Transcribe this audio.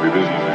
Be busy. business.